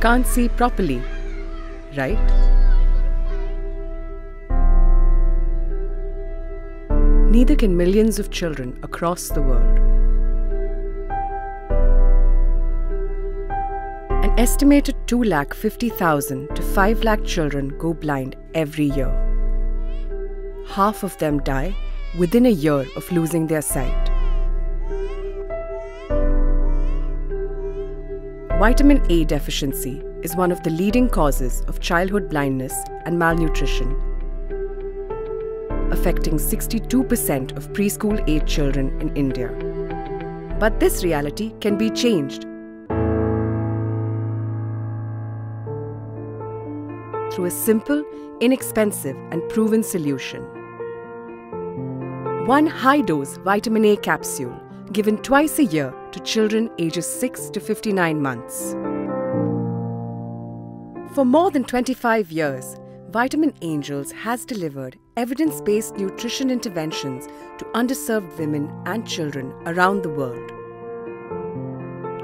Can't see properly, right? Neither can millions of children across the world. An estimated 2,50,000 to 5 lakh children go blind every year. Half of them die within a year of losing their sight. Vitamin A deficiency is one of the leading causes of childhood blindness and malnutrition, affecting 62% of preschool age children in India. But this reality can be changed through a simple, inexpensive, and proven solution. One high dose vitamin A capsule given twice a year to children ages 6 to 59 months. For more than 25 years, Vitamin Angels has delivered evidence based nutrition interventions to underserved women and children around the world.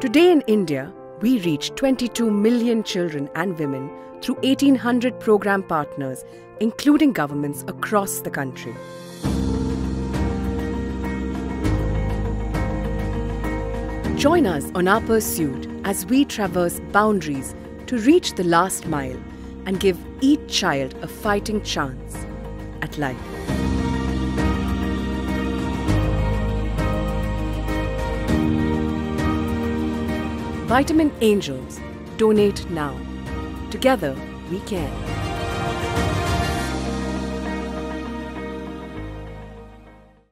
Today in India, we reach 22 million children and women through 1800 program partners, including governments across the country. Join us on our pursuit as we traverse boundaries to reach the last mile and give each child a fighting chance at life. Vitamin Angels. Donate now. Together we can.